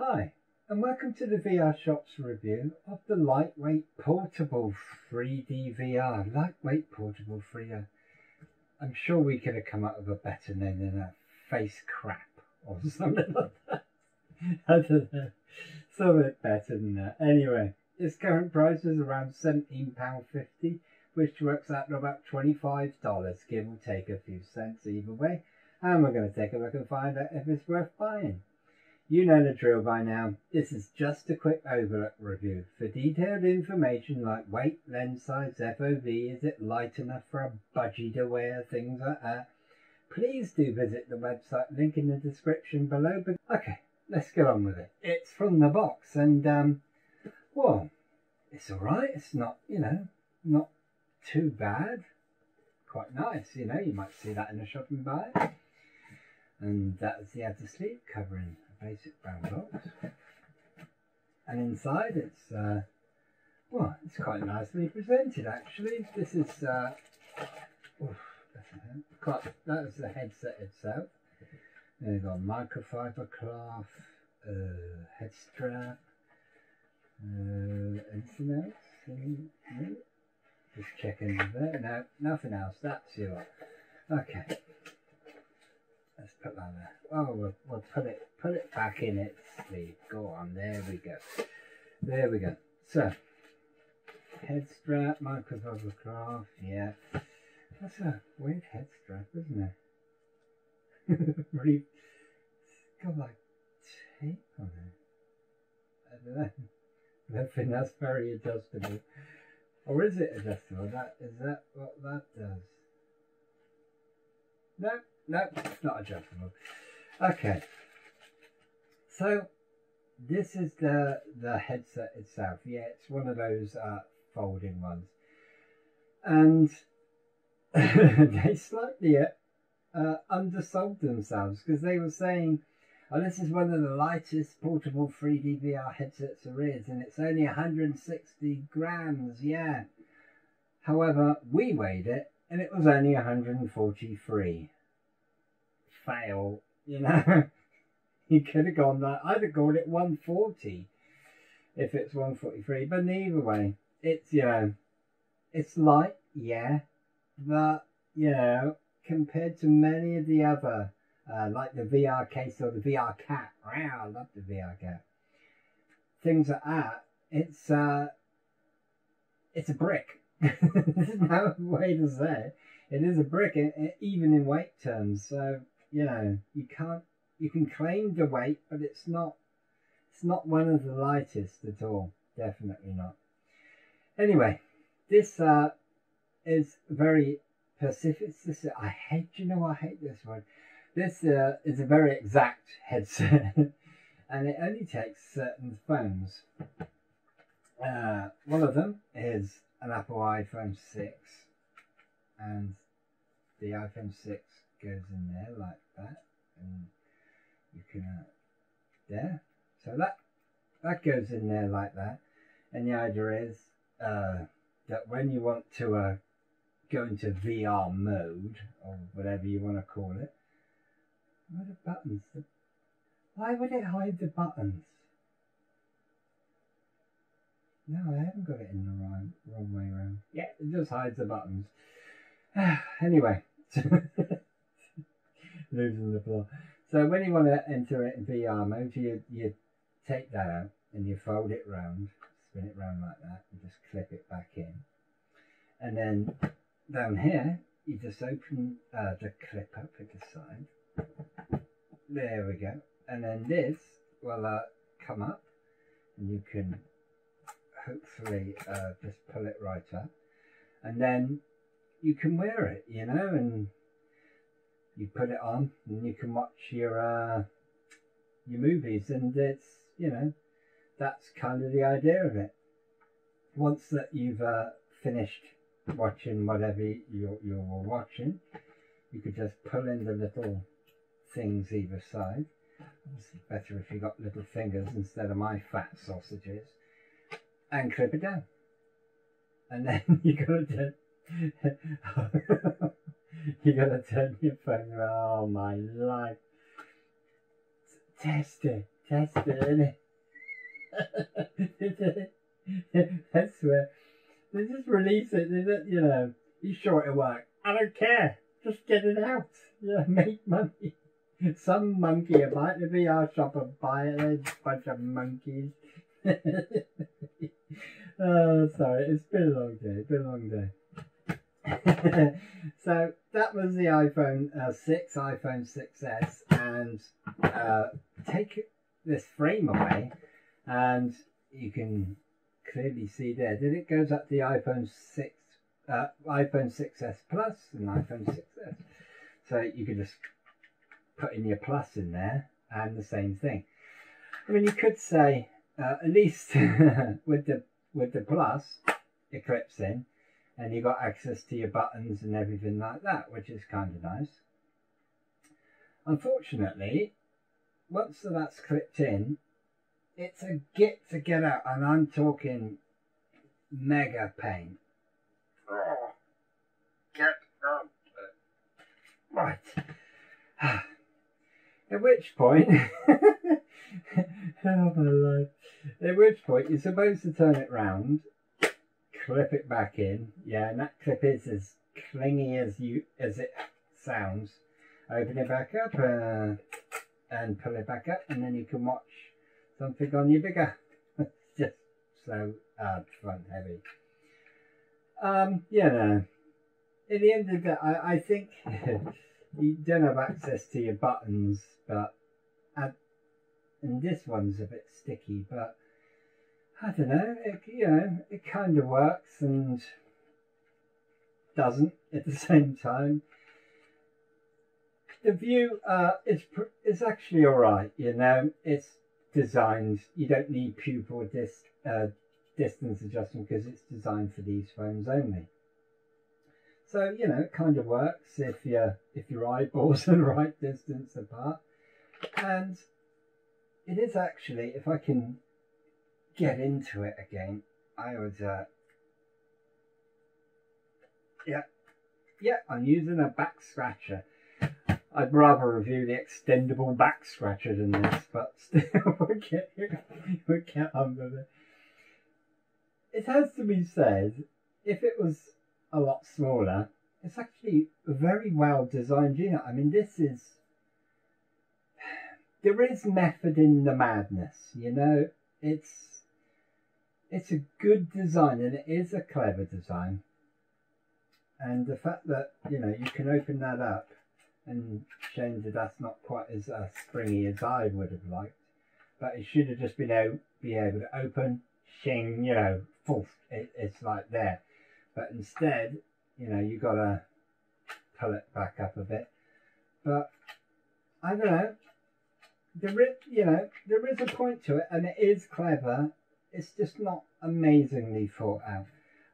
Hi, and welcome to the VR Shops review of the lightweight portable 3D VR. Lightweight portable 3D. I'm sure we could have come up with a better name than a face crap or something like that. I don't know. Something better than that. Anyway, its current price is around £17.50, which works out to about $25, give or take a few cents either way. And we're going to take a look and find out if it's worth buying. You know the drill by now. This is just a quick overlook review. For detailed information like weight, lens size, FOV, is it light enough for a budgie to wear, things like that, please do visit the website link in the description below. But okay, let's get on with it. It's from the box and, um, well, it's alright. It's not, you know, not too bad. Quite nice, you know, you might see that in a shopping bag. And that's the outer sleeve covering basic brown box. And inside it's, uh, well, it's quite nicely presented actually. This is, uh, oof, quite, that is the headset itself. There's got microfiber cloth, uh, head strap, uh, anything else? Any, Just checking there. No, nothing else. That's your. Okay. Put that there. Oh, we'll, we'll put it put it back in its sleeve. Go on, there we go. There we go. So, head strap, cloth, yeah. That's a weird head strap, isn't it? really, it's got like tape on it. I don't know. I don't think that's very adjustable. Or is it adjustable? That is that what that does? No, no, it's not adjustable. Okay. So this is the the headset itself. Yeah, it's one of those uh, folding ones, and they slightly uh, undersold themselves because they were saying, "Oh, this is one of the lightest portable 3D VR headsets there is, and it's only 160 grams." Yeah. However, we weighed it, and it was only 143. Fail, you know. you could have gone that. I'd have called it 140 if it's 143. But either way, it's, you know, it's light, yeah. But, you know, compared to many of the other, uh, like the VR case or the VR cat, wow, I love the VR cat. Things like that, it's, uh, it's a brick. There's no way to say it. It is a brick, even in weight terms. So, you know, you can't you can claim the weight, but it's not it's not one of the lightest at all. Definitely not. Anyway, this uh, is very Pacific. This I hate. You know, I hate this one. This uh, is a very exact headset, and it only takes certain phones. Uh, one of them is an Apple iPhone 6, and the iPhone 6 goes in there like that, and you can uh, there so that that goes in there like that. And the idea is uh, that when you want to uh, go into VR mode or whatever you want to call it where the buttons? Why would it hide the buttons? No I haven't got it in the wrong, wrong way around. Yeah it just hides the buttons. Anyway losing the floor so when you want to enter it in VR mode, you, you take that out and you fold it round, spin it round like that, and just clip it back in. And then down here, you just open uh, the clip up at the side. There we go. And then this will uh, come up and you can hopefully uh, just pull it right up. And then you can wear it, you know, and you put it on and you can watch your uh, your movies and it's you know that's kind of the idea of it. Once that you've uh, finished watching whatever you're, you're watching you could just pull in the little things either side. Obviously better if you got little fingers instead of my fat sausages and clip it down. And then you got to you gotta turn your phone around. Oh my life. Test it. test it, innit? I swear. They just release it, they just, you know, you sure it'll work. I don't care. Just get it out. Yeah, make money. Some monkey will buy it, the VR shop and buy it, a bunch of monkeys. oh, sorry, it's been a long day, it's been a long day. so that was the iPhone uh, 6, iPhone 6s, and uh, take this frame away, and you can clearly see there that it goes up the iPhone 6, uh, iPhone 6s Plus and iPhone 6s. So you can just put in your Plus in there, and the same thing. I mean, you could say uh, at least with the with the Plus, it clips in and you got access to your buttons and everything like that, which is kind of nice. Unfortunately, once that's clipped in, it's a git to get out, and I'm talking mega pain. Oh, get out. Right. At which point, oh my life. At which point, you're supposed to turn it round clip it back in. Yeah, and that clip is as clingy as you as it sounds. Open it back up uh, and pull it back up, and then you can watch something on your bigger. just so uh, front heavy. Um, yeah, no. In the end of it, I, I think you don't have access to your buttons, but and this one's a bit sticky, but I don't know, it, you know, it kind of works and doesn't at the same time. The view uh, is is actually all right, you know. It's designed. You don't need pupil dis, uh, distance adjustment because it's designed for these phones only. So you know, it kind of works if your if your eyeballs are the right distance apart, and it is actually, if I can get into it again, I was, uh, yeah, yeah, I'm using a back scratcher. I'd rather review the extendable back scratcher than this, but still, we'll get, we'll with it. It has to be said, if it was a lot smaller, it's actually a very well designed unit. I mean, this is, there is method in the madness, you know, it's, it's a good design and it is a clever design. And the fact that, you know, you can open that up and change that that's not quite as uh, springy as I would have liked. But it should have just been able, be able to open, shing, you know, poof, it, it's like there. But instead, you know, you got to pull it back up a bit. But I don't know. There is, you know, there is a point to it, and it is clever, it's just not amazingly thought out.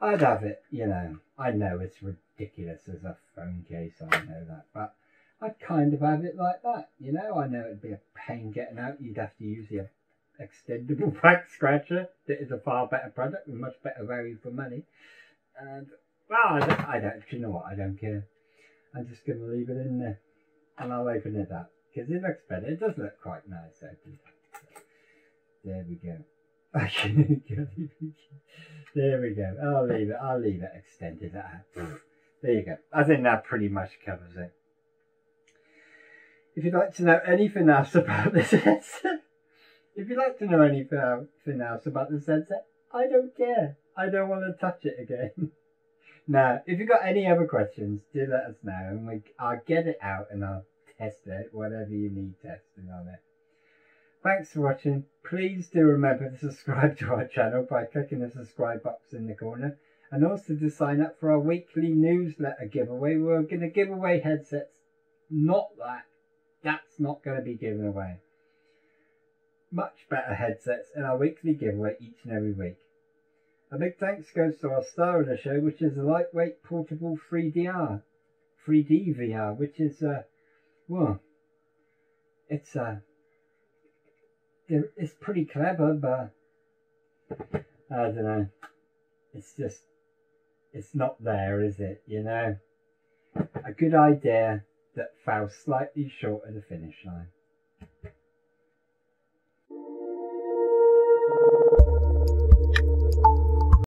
I'd have it, you know, I know it's ridiculous as a phone case, I know that, but I'd kind of have it like that, you know, I know it'd be a pain getting out, you'd have to use the extendable back scratcher that is a far better product with much better value for money, and, well, I don't, I don't, you know what, I don't care, I'm just going to leave it in there, and I'll open it up, because it looks better, it does look quite nice opened there we go. there we go. I'll leave it. I'll leave it extended. There you go. I think that pretty much covers it. If you'd like to know anything else about this headset, if you'd like to know anything else about this headset, I don't care. I don't want to touch it again. now, if you've got any other questions, do let us know and we, I'll get it out and I'll test it, whatever you need testing on it. Thanks for watching. Please do remember to subscribe to our channel by clicking the subscribe box in the corner and also to sign up for our weekly newsletter giveaway. We're going to give away headsets. Not that. That's not going to be given away. Much better headsets in our weekly giveaway each and every week. A big thanks goes to our star of the show, which is a lightweight portable 3DR, 3D VR, which is, uh, well, it's, uh, it's pretty clever, but I don't know. It's just, it's not there, is it? You know, a good idea that fell slightly short of the finish line.